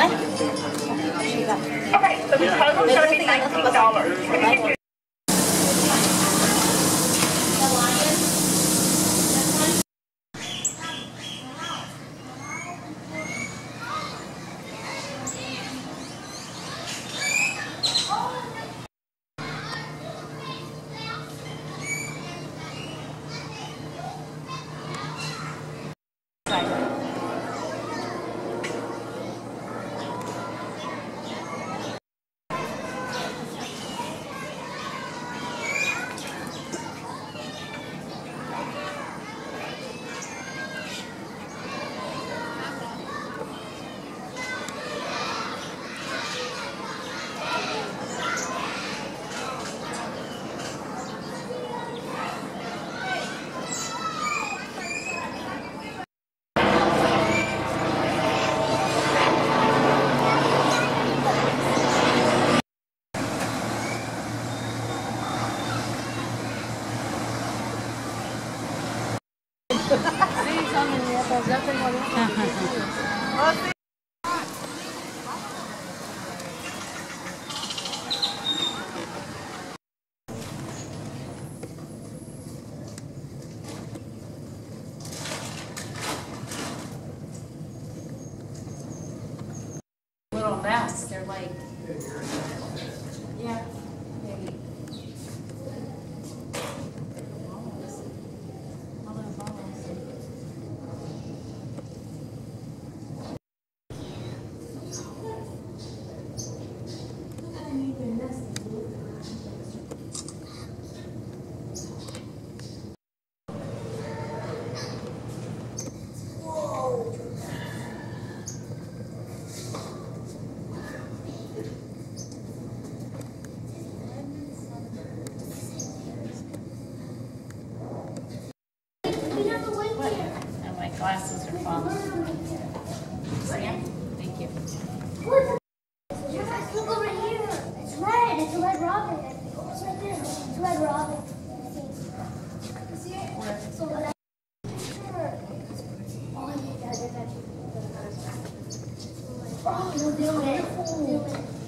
Okay, so the total is going to be $19. Nothing Oh, meu Deus, meu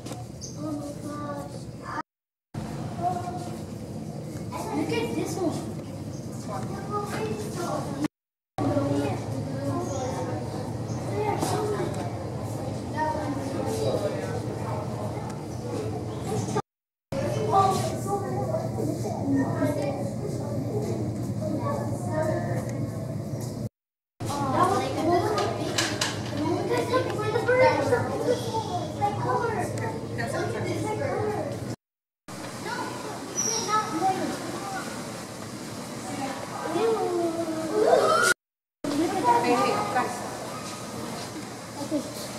this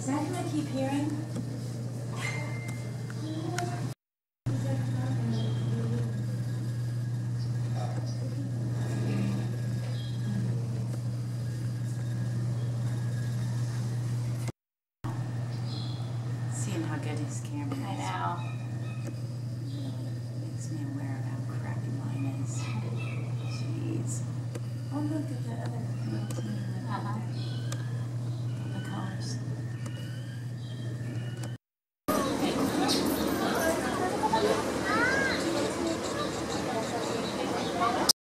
Is that who I keep hearing? Seeing how good his camera is. I know. Makes me aware of how crappy mine is. Jeez. Oh, look at the other. Uh -huh.